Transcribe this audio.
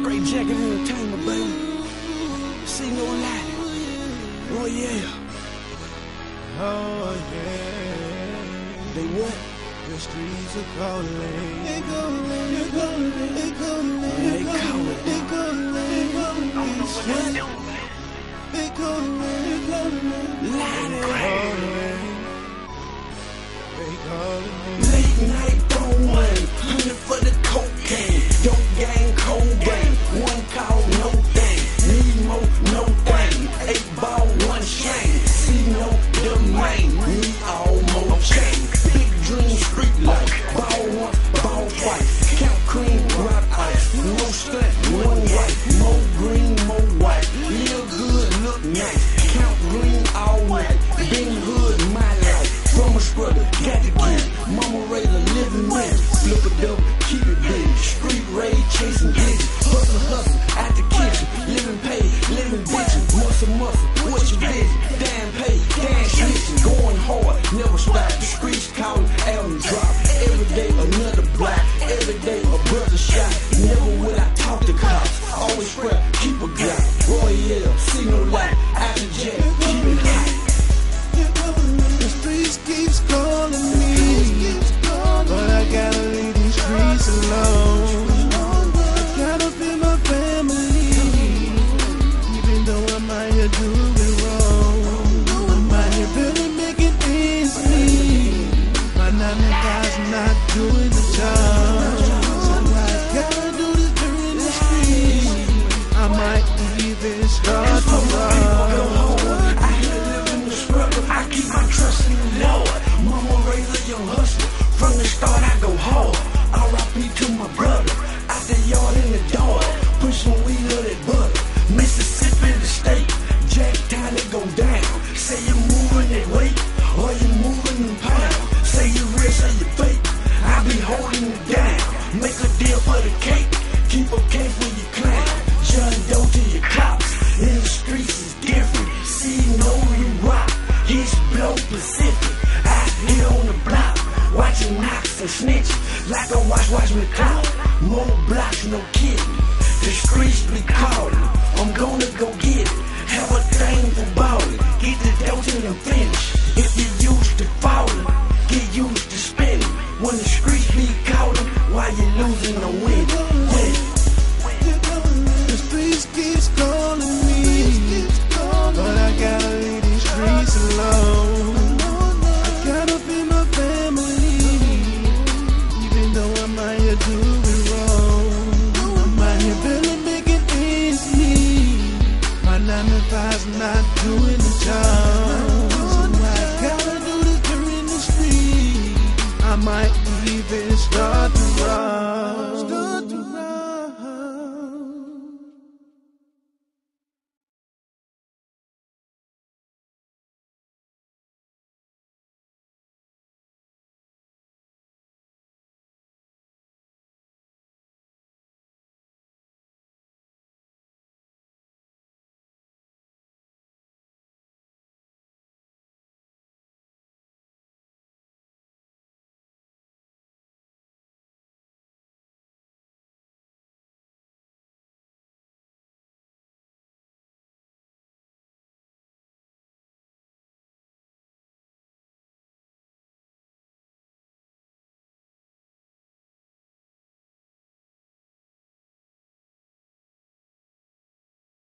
Straight jacket entertainment, baby. See no light. Oh, yeah. Oh, yeah. They what? The streets are calling. never stop. Streets count, L drop. Every day a new you knocks and snitch Like a watch, watch me clock More blocks, no kidding. The streets be calling. I'm gonna go get it. Have a thing for ballin' Get the dope in I'm might even start to run.